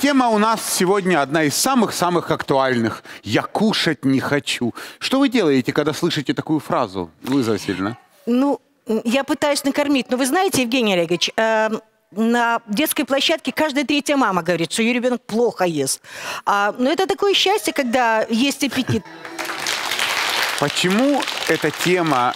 Тема у нас сегодня одна из самых-самых актуальных. «Я кушать не хочу». Что вы делаете, когда слышите такую фразу, Луиза Васильевна? Ну, я пытаюсь накормить. Но вы знаете, Евгений Олегович, э, на детской площадке каждая третья мама говорит, что ее ребенок плохо ест. А, но это такое счастье, когда есть аппетит. Почему эта тема,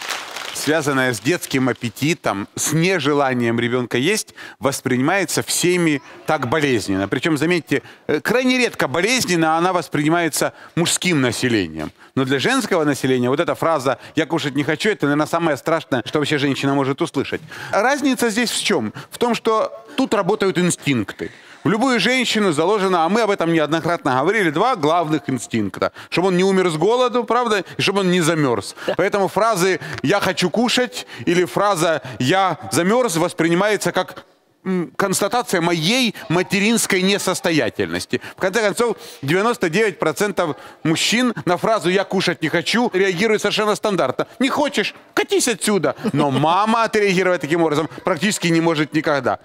связанная с детским аппетитом, с нежеланием ребенка есть, воспринимается всеми так болезненно? Причем, заметьте, э, крайне редко болезненно она воспринимается мужским населением. Но для женского населения вот эта фраза «я кушать не хочу» это, наверное, самое страшное, что вообще женщина может услышать. Разница здесь в чем? В том, что тут работают инстинкты. В любую женщину заложено, а мы об этом неоднократно говорили, два главных инстинкта. Чтобы он не умер с голоду, правда, и чтобы он не замерз. Поэтому фразы «я хочу кушать» или фраза «я замерз» воспринимается как констатация моей материнской несостоятельности. В конце концов, 99% мужчин на фразу «я кушать не хочу» реагируют совершенно стандартно. Не хочешь? Катись отсюда. Но мама отреагировать таким образом практически не может никогда.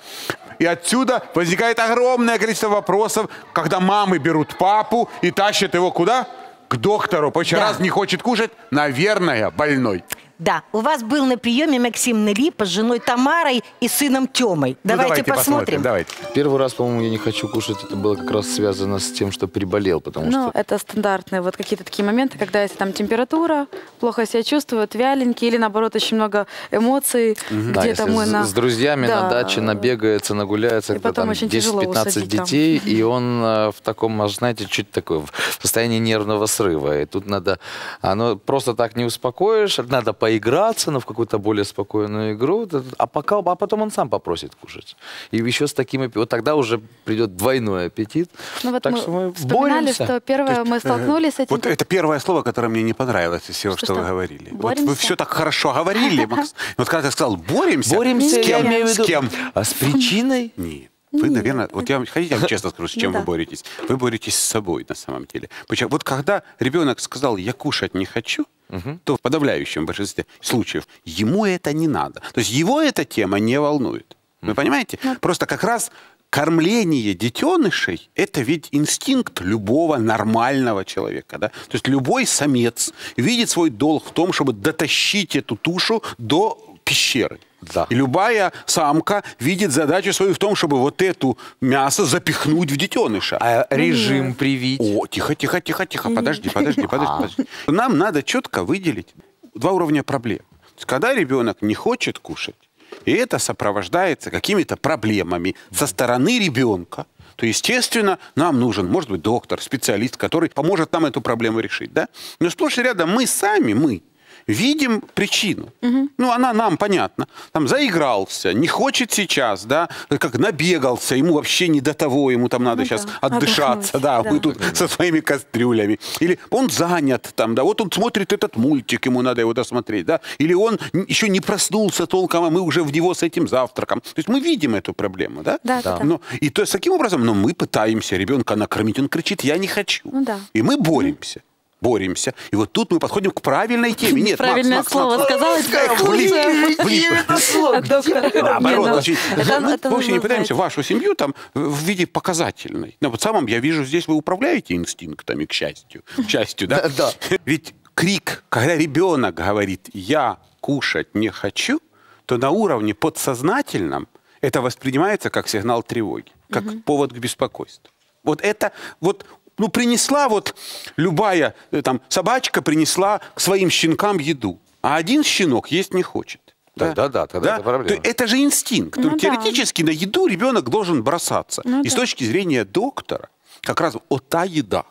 И отсюда возникает огромное количество вопросов, когда мамы берут папу и тащат его куда? К доктору. Что Да. раз не хочет кушать, наверное, больной. Да, у вас был на приеме Максим Нелипа с женой Тамарой и сыном Темой. Ну, Давайте, посмотрим. Давайте. Первый раз, по-моему, я не хочу кушать, это было как раз связано с тем, что приболел, потому Ну, что... это стандартные вот какие-то такие моменты, когда если там температура, плохо себя чувствуют, вяленький, или наоборот очень много эмоций, Да, где-то если мы с, на... с друзьями на Да. даче набегается, нагуляется, И когда потом там очень тяжело 10-15 усадить там. детей, и он э, в таком, знаете, чуть такой, в состоянии нервного срыва. И тут надо, оно просто так не успокоишь, надо поиграться, но в какую-то более спокойную игру, вот а, пока, а потом он сам попросит кушать. И еще с таким, вот тогда уже придет двойной аппетит. Ну вот так мы что мы вспоминали, боремся. что первое мы столкнулись с этим. Вот это первое слово, которое мне не понравилось из всего, что, Что, вы что? говорили. Вот Боремся? вы все так хорошо говорили, Макс. Вот когда ты сказал «боремся», Боремся, с я кем? имею в виду. С кем? А с причиной? Нет. Вы, наверное, вот я вам, хотите, я вам честно скажу, с чем Ну вы боретесь? Вы боретесь с собой на самом деле. Почему? Вот когда ребенок сказал, я кушать не хочу, то в подавляющем большинстве случаев ему это не надо. То есть его эта тема не волнует. Вы понимаете? Просто как раз кормление детенышей – это ведь инстинкт любого нормального человека. Да? То есть любой самец видит свой долг в том, чтобы дотащить эту тушу до пещеры. Да. И любая самка видит задачу свою в том, чтобы вот эту мясо запихнуть в детеныша. А режим привить? О, тихо, тихо, тихо, тихо, подожди, подожди, подожди, подожди. Нам надо четко выделить два уровня проблем. Когда ребенок не хочет кушать, и это сопровождается какими-то проблемами со стороны ребенка, то, естественно, нам нужен, может быть, доктор, специалист, который поможет нам эту проблему решить. Да? Но сплошь и рядом мы сами, мы, видим причину. Ну, она нам понятна. Там заигрался, не хочет сейчас, да, как набегался, ему вообще не до того, ему там надо Ну сейчас да, отдышаться, да, да. мы тут со своими кастрюлями. Или он занят там, да, вот он смотрит этот мультик, ему надо его досмотреть, да, или он еще не проснулся толком, а мы уже в него с этим завтраком. То есть мы видим эту проблему, да? Да, да, да. Но, и то есть таким образом, но мы пытаемся ребенка накормить, он кричит, я не хочу. Ну да. И мы боремся. Боремся. И вот тут мы подходим к правильной теме. Нет, Макс, Правильное Макс, слово Макс. сказала. Наоборот, ну, мы вообще не пытаемся вашу семью там в виде показательной. Но вот самом я вижу, здесь вы управляете инстинктами, к счастью. К счастью, да? Да. Ведь крик, когда ребенок говорит «я кушать не хочу», то на уровне подсознательном это воспринимается как сигнал тревоги, как повод к беспокойству. Вот это вот ну, принесла вот любая э, там собачка принесла к своим щенкам еду, а один щенок есть не хочет. Тогда да, тогда это проблема. То это же инстинкт. Ну То да. Теоретически на еду ребенок должен бросаться. Ну И с да. точки зрения доктора, как раз вот та еда,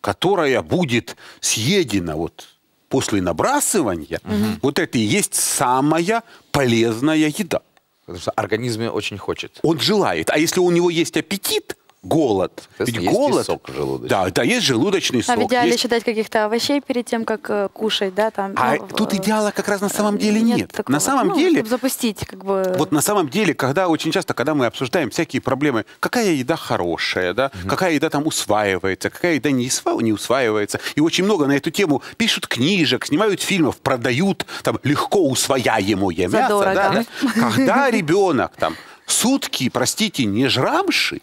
которая будет съедена вот после набрасывания, вот это и есть самая полезная еда. Потому что организм очень хочет. Он желает. А если у него есть аппетит, голод. Ведь есть голод... сок желудочный. Да, да, есть желудочный А сок. в идеале есть- дать каких-то овощей перед тем, как э, кушать, да, там. А ну, тут э, идеала как раз на самом деле нет. такого. На самом Ну, деле... чтобы запустить, как бы. Вот на самом деле, когда очень часто, когда мы обсуждаем всякие проблемы, какая еда хорошая, да, какая еда там усваивается, какая еда не, усва- не усваивается, и очень много на эту тему пишут книжек, снимают фильмов, продают там легко усвояемое мясо, да, да. Когда ребенок там сутки, простите, не жрамши,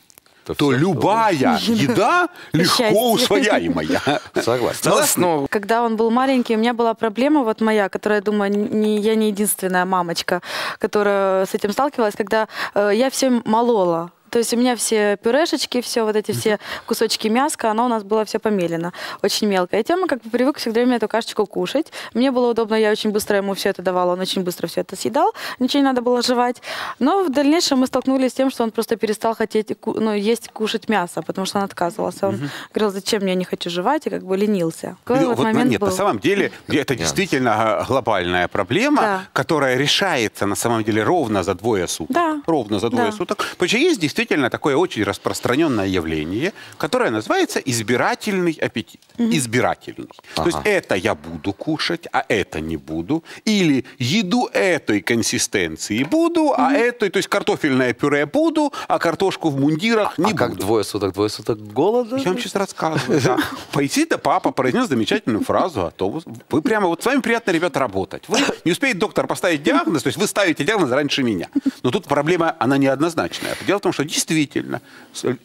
То то всё, любая еда Счастье. легко усвояемая. Согласен. Согласны? Ну, Когда он был маленький, у меня была проблема вот моя, которая, я думаю, не, я не единственная мамочка, которая с этим сталкивалась, когда э, я все молола. То есть у меня все пюрешечки, все вот эти все кусочки мяска, оно у нас было все помелено, очень мелко. И Тёма как бы привык все время эту кашечку кушать. Мне было удобно, я очень быстро ему все это давала, он очень быстро все это съедал, ничего не надо было жевать. Но в дальнейшем мы столкнулись с тем, что он просто перестал хотеть ну, есть, кушать мясо, потому что он отказывался. Он говорил, зачем я не хочу жевать, и как бы ленился. Такой Ну, вот вот, момент нет, на был. самом деле это действительно а, глобальная проблема, Да. которая решается на самом деле ровно за двое суток. Да. Ровно за двое Да. суток. Потому что есть действительно такое очень распространенное явление, которое называется избирательный аппетит. Избирательный. То есть это я буду кушать, а это не буду. Или еду этой консистенции буду, а этой, то есть картофельное пюре буду, а картошку в мундирах не а буду. как двое суток? Двое суток голода? Я вам сейчас рассказываю. Да. Пойти-то папа произнес замечательную фразу, а то вы- вы прямо, вот с вами приятно, ребята, работать. Вы не успеет доктор поставить диагноз, то есть вы ставите диагноз раньше меня. Но тут проблема, она неоднозначная. Дело в том, что действительно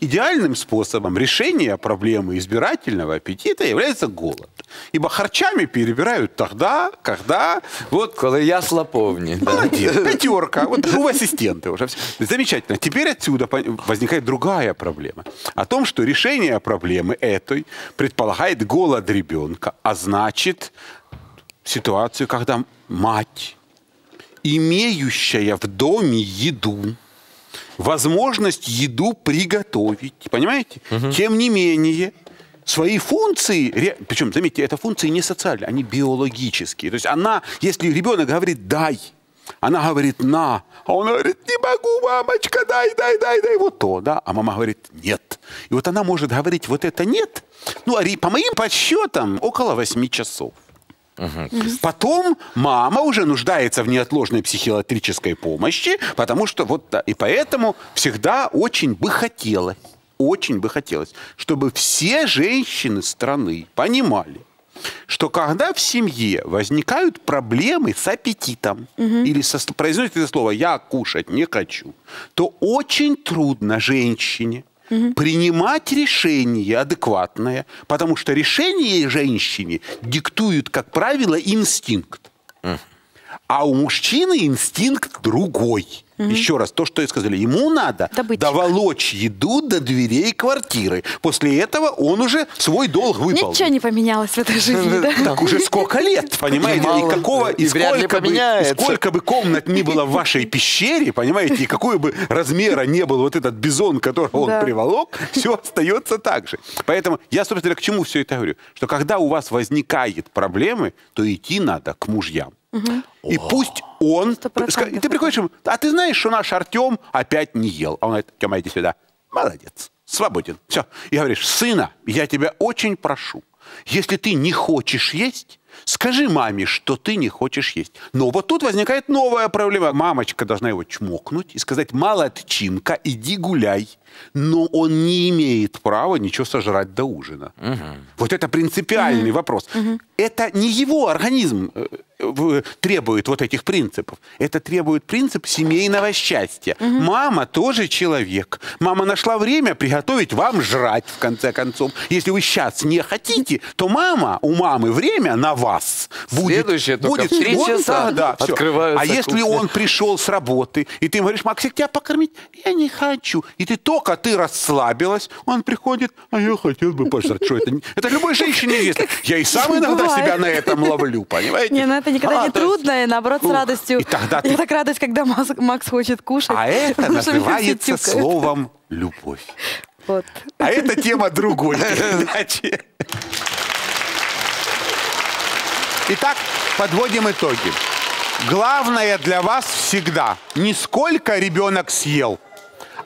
идеальным способом решения проблемы избирательного аппетита является голод. Ибо харчами перебирают тогда, когда вот Коли я слоповні. Да. Молодец, пятерка. Вот у ассистенты уже. Замечательно. Теперь отсюда возникает другая проблема. О том, что решение проблемы этой предполагает голод ребенка, а значит ситуацию, когда мать, имеющая в доме еду, возможность еду приготовить, понимаете? Тем не менее, свои функции, причем, заметьте, это функции не социальные, они биологические. То есть она, если ребенок говорит «дай», она говорит «на», а он говорит «не могу, мамочка, дай, дай, дай, дай», вот то, да, а мама говорит «нет». И вот она может говорить вот это «нет», ну, а по моим подсчетам, около 8 часов. Потом мама уже нуждается в неотложной психиатрической помощи, потому что вот да, и поэтому всегда очень бы хотелось, очень бы хотелось, чтобы все женщины страны понимали, что когда в семье возникают проблемы с аппетитом или со, произносит это слово «я кушать не хочу», то очень трудно женщине принимать решение адекватное, потому что решение женщине диктует, как правило, инстинкт. А у мужчины инстинкт другой. Еще раз, то, что я сказали, ему надо Добытчик. доволочь еду до дверей квартиры. После этого он уже свой долг выполнил. Ничего не поменялось в этой жизни, да? Так уже сколько лет, понимаете? И какого, и и сколько бы, поменяется. сколько бы комнат ни было в вашей пещере, понимаете, и какой бы размера не был вот этот бизон, которого он приволок, все остается так же. Поэтому я, собственно, к чему все это говорю? Что когда у вас возникают проблемы, то идти надо к мужьям. И пусть он... Сто процентов. И ты приходишь ему, а ты знаешь, что наш Артем опять не ел. А он говорит, Тема, иди сюда. Молодец, свободен. Все. И говоришь, сына, я тебя очень прошу, если ты не хочешь есть, скажи маме, что ты не хочешь есть. Но вот тут возникает новая проблема. Мамочка должна его чмокнуть и сказать, молодчинка, иди гуляй. Но он не имеет права ничего сожрать до ужина. Вот это принципиальный вопрос. Это не его организм э, требует вот этих принципов. Это требует принцип семейного счастья. Мама тоже человек. Мама нашла время приготовить вам жрать, в конце концов. Если вы сейчас не хотите, то мама, у мамы время на вас будет. Следующее только будет в три часа всё. открываются А если кухни. он пришел с работы, и ты ему говоришь, Максик, тебя покормить? Я не хочу. И ты только ты расслабилась, он приходит, а я хотел бы пожрать. Что это? Это любой женщине известно. Я и сам иногда себя на этом ловлю, понимаете? Не, ну это никогда А, не то есть- трудно, и наоборот, с радостью. и тогда Я ты- так радость, когда Макс, Макс хочет кушать. А это называется словом любовь. Вот. А это тема другой передачи. Итак, подводим итоги. Главное для вас всегда не сколько ребенок съел,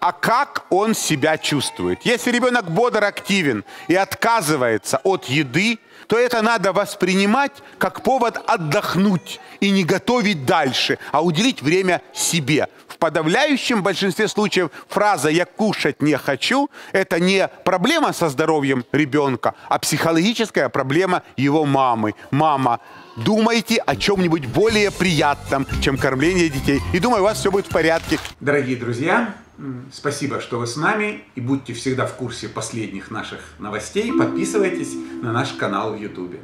а как он себя чувствует. Если ребенок бодр, активен и отказывается от еды, то это надо воспринимать как повод отдохнуть и не готовить дальше, а уделить время себе. В подавляющем большинстве случаев фраза «я кушать не хочу» – это не проблема со здоровьем ребенка, а психологическая проблема его мамы. Мама, думайте о чем-нибудь более приятном, чем кормление детей. И думаю, у вас все будет в порядке. Дорогие друзья, спасибо, что вы с нами. И будьте всегда в курсе последних наших новостей. Подписывайтесь на наш канал в YouTube.